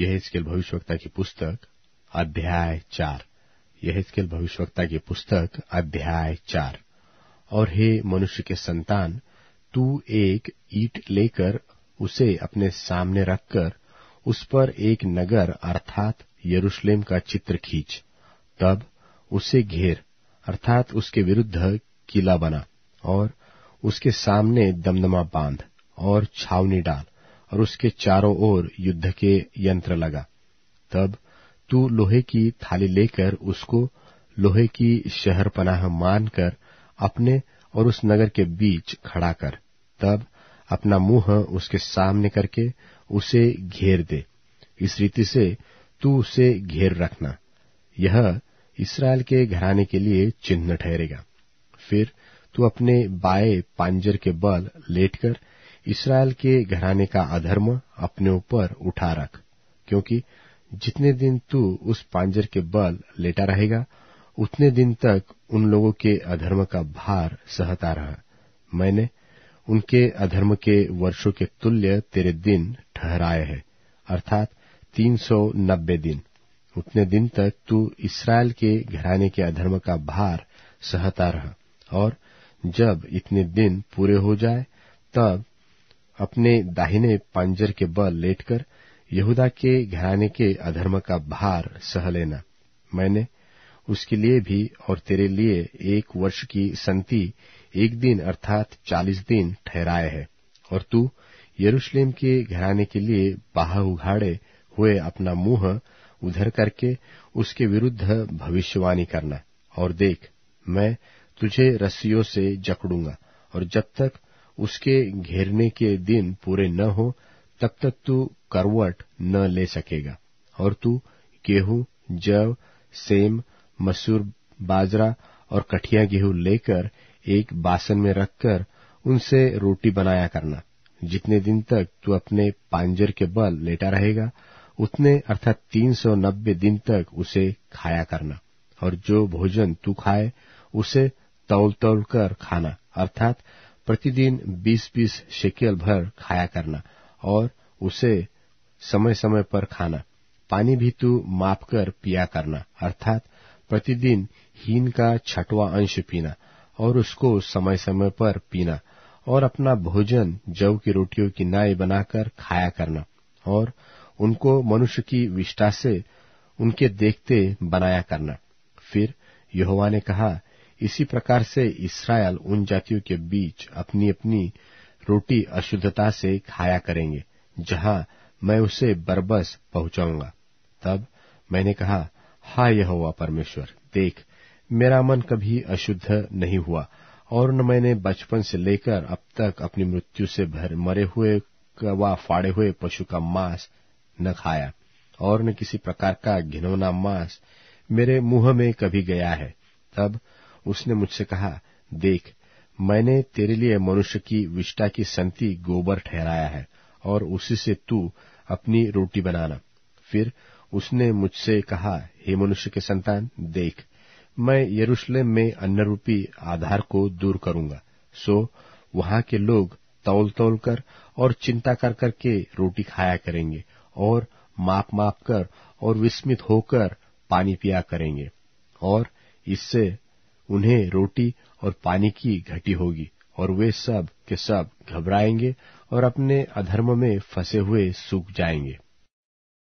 यह हिजकेल भविष्यवक्ता की पुस्तक, अध्याय चार। यह हिजकेल भविष्यवक्ता की पुस्तक, अध्याय चार। और हे मनुष्य के संतान, तू एक ईट लेकर उसे अपने सामने रखकर उस पर एक नगर अर्थात यरूशलेम का चित्र खींच। तब उसे घेर, अर्थात उसके विरुद्ध किला बना और उसके सामने दमदमा बाँध और छावनी डाल। और उसके चारों ओर युद्ध के यंत्र लगा। तब तू लोहे की थाली लेकर उसको लोहे की शहर पनाह मानकर अपने और उस नगर के बीच खड़ा कर। तब अपना मुँह उसके सामने करके उसे घेर दे। इस रीति से तू उसे घेर रखना। यह इसराइल के घराने के लिए चिन्ह ठहरेगा। फिर तू अपने बाएँ पांजर के बल लेटकर इसराइल के घराने का अधर्म अपने ऊपर उठा रख, क्योंकि जितने दिन तू उस पांजर के बल लेटा रहेगा, उतने दिन तक उन लोगों के अधर्म का भार सहता रहा। मैंने उनके अधर्म के वर्षों के तुल्य तेरे दिन ठहराए हैं, अर्थात तीन सौ नब्बे दिन। उतने दिन तक तू इसराइल के घराने के अधर्म का भार सहता रहा, और जब इतने दिन पूरे हो जाए, तब अपने दाहिने पांजर के बल लेटकर यहूदा के घराने के अधर्म का भार सह लेना। मैंने उसके लिए भी और तेरे लिए एक वर्ष की संति एक दिन अर्थात चालीस दिन ठहराए है। और तू यरूशलेम के घराने के लिए बाह उघाड़े हुए अपना मुँह उधर करके उसके विरुद्ध भविष्यवाणी करना। और देख, मैं तुझे रस्सियों से जकड़ूँगा। और जब तक उसके घेरने के दिन पूरे न हो, तब तक तू करवट न ले सकेगा। और तू गेहूँ जव सेम, मसूर, बाजरा और कठिया गेहूँ लेकर एक बासन में रखकर उनसे रोटी बनाया करना। जितने दिन तक तू अपने पांजर के बल लेटा रहेगा, उतने अर्थात तीन सौ नब्बे दिन तक उसे खाया करना। और जो भोजन तू खाए, उसे तौल तौल कर खाना। अर्थात प्रतिदिन बीस बीस शेकेल भर खाया करना और उसे समय समय पर खाना। पानी भी तू माप कर पिया करना, अर्थात प्रतिदिन हीन का छठवा अंश पीना और उसको समय समय पर पीना और अपना भोजन जव की रोटियों की नाई बनाकर खाया करना और उनको मनुष्य की विष्ठा से उनके देखते बनाया करना। फिर यहोवा ने कहा इसी प्रकार से इसराइल उन जातियों के बीच अपनी अपनी रोटी अशुद्धता से खाया करेंगे, जहाँ मैं उसे बरबस पहुंचाऊँगा। तब मैंने कहा हा यहोवा परमेश्वर, देख, मेरा मन कभी अशुद्ध नहीं हुआ, और न मैंने बचपन से लेकर अब तक अपनी मृत्यु से भर, मरे हुए व फाड़े हुए पशु का मांस न खाया, और न किसी प्रकार का घिनौना मांस मेरे मुँह में कभी गया है। तब उसने मुझसे कहा, देख, मैंने तेरे लिए मनुष्य की विष्टा की संति गोबर ठहराया है, और उसी से तू अपनी रोटी बनाना। फिर उसने मुझसे कहा, हे मनुष्य के संतान, देख, मैं यरूशलेम में अन्न रूपी आधार को दूर करूँगा। सो, वहाँ के लोग तौल तौल कर और चिंता कर करके रोटी खाया करेंगे, और माप माप कर और विस्मित होकर पानी पिया करेंगे, और इससे उन्हें रोटी और पानी की घटी होगी, और वे सब के सब घबराएँगे और अपने अधर्म में फंसे हुए सूख जाएँगे।